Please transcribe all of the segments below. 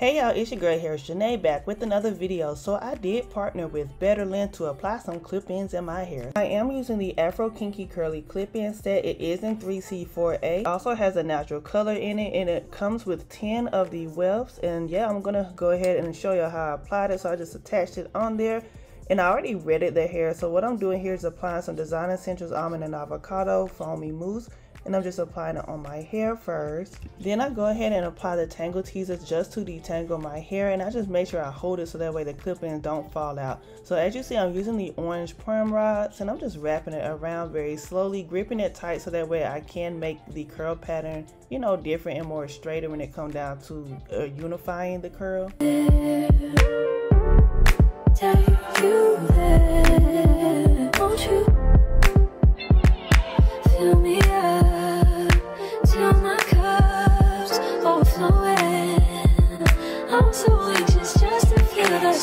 Hey y'all, it's your girl here, Janae back with another video. So I did partner with Better BetterLength to apply some clip-ins in my hair. I am using the Afro Kinky Curly clip-in set. It is in 3C4A. Also has a natural color in it and it comes with 10 of the wefts. And yeah, I'm gonna go ahead and show you how I applied it. So I just attached it on there and I already redded the hair. So what I'm doing here is applying some Design Essentials Almond and Avocado Foamy Mousse and I'm just applying it on my hair first. Then I go ahead and apply the Tangle Teezers just to detangle my hair and I just make sure I hold it so that way the clip-ins don't fall out. So as you see I'm using the orange perm rods and I'm just wrapping it around very slowly, gripping it tight so that way I can make the curl pattern, you know, different and more straighter when it comes down to uh, unifying the curl.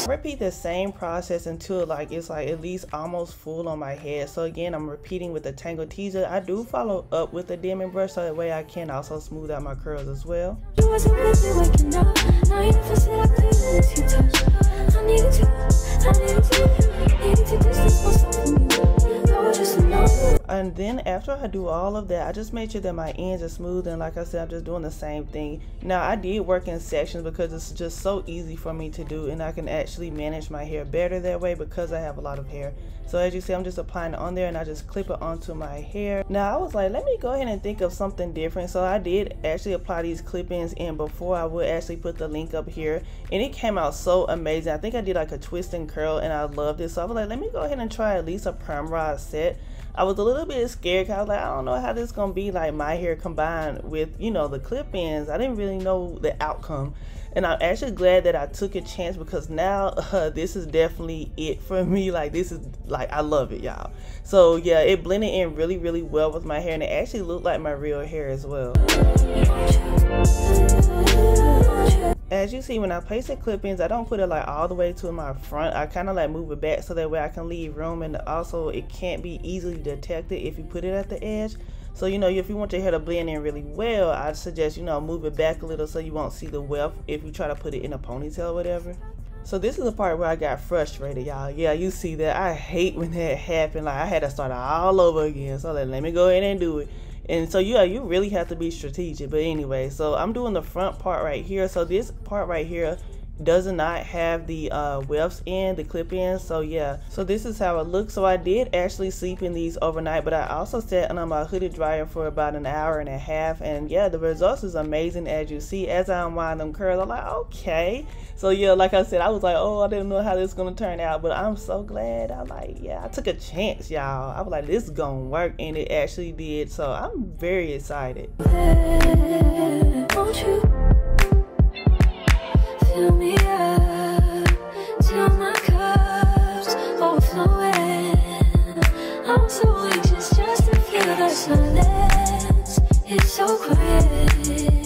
Repeat the same process until like it's like at least almost full on my head. So again i'm repeating with the tangle teezer i do follow up with a Denman brush so that way i can also smooth out my curls as well I do all of that. I just made sure that my ends are smooth and like I said I'm just doing the same thing. Now I did work in sections because it's just so easy for me to do and I can actually manage my hair better that way because I have a lot of hair. So as you see I'm just applying it on there and I just clip it onto my hair. Now I was like let me go ahead and think of something different. So I did actually apply these clip-ins in before I would actually put the link up here and it came out so amazing. I think I did like a twist and curl and I loved it. So I was like let me go ahead and try at least a perm rod set I was a little bit scared because I was like, I don't know how this is going to be like my hair combined with, you know, the clip ins. I didn't really know the outcome. And I'm actually glad that I took a chance because now uh, this is definitely it for me. Like, this is like, I love it, y'all. So, yeah, it blended in really, really well with my hair. And it actually looked like my real hair as well. As you see, when I place the clip-ins, I don't put it like all the way to my front. I kind of like move it back so that way I can leave room and also it can't be easily detected if you put it at the edge. So, you know, if you want your hair to blend in really well, I suggest, you know, move it back a little so you won't see the weft if you try to put it in a ponytail or whatever. So this is the part where I got frustrated, y'all. Yeah, you see that. I hate when that happened. Like, I had to start all over again. So, like, let me go ahead and do it. And so yeah, you really have to be strategic. But anyway, so I'm doing the front part right here. So this part right here does not have the uh, wefts in, the clip in. So yeah, so this is how it looks. So I did actually sleep in these overnight, but I also sat on my hooded dryer for about an hour and a half. And yeah, the results is amazing as you see. As I unwind them curls, I'm like, okay. So yeah, like I said, I was like, oh, I didn't know how this is gonna turn out, but I'm so glad. I'm like, yeah, I took a chance, y'all. I was like, this is gonna work, and it actually did. So I'm very excited. Fill me up till my cup's. I'm so anxious just to feel the silence. It's so quiet.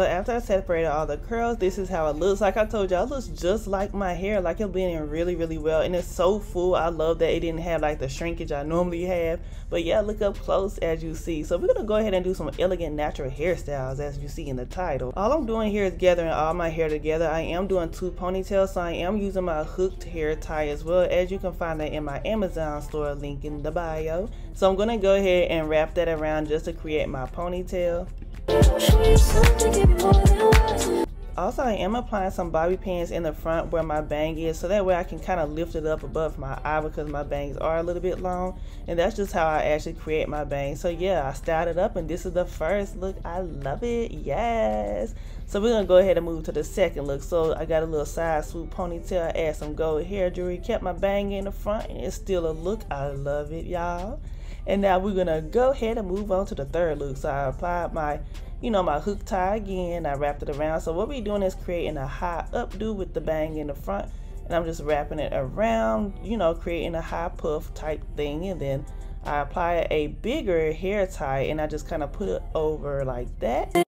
So after I separated all the curls, this is how it looks. Like I told y'all, it looks just like my hair. Like it blending really, really well. And it's so full. I love that it didn't have like the shrinkage I normally have. But yeah, look up close as you see. So we're going to go ahead and do some elegant natural hairstyles as you see in the title. All I'm doing here is gathering all my hair together. I am doing two ponytails. So I am using my hooked hair tie as well. As you can find that in my Amazon store link in the bio. So I'm going to go ahead and wrap that around just to create my ponytail. Also, I am applying some bobby pins in the front where my bang is so that way I can kind of lift it up above my eye because my bangs are a little bit long and that's just how I actually create my bangs. So yeah, I styled it up and this is the first look. I love it. Yes. So we're to go ahead and move to the second look. So I got a little side swoop ponytail. I add some gold hair jewelry. Kept my bang in the front and it's still a look. I love it, y'all. And now we're gonna go ahead and move on to the third loop. So I applied my, you know, my hook tie again. I wrapped it around. So what we're doing is creating a high updo with the bang in the front. And I'm just wrapping it around, you know, creating a high puff type thing. And then I apply a bigger hair tie and I just kind of put it over like that.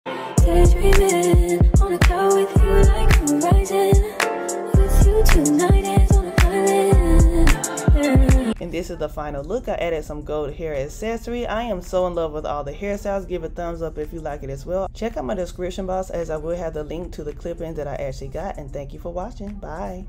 Is the final look. I added some gold hair accessory. I am so in love with all the hairstyles. Give a thumbs up if you like it as well. Check out my description box as I will have the link to the clip-ins that I actually got. And thank you for watching. Bye.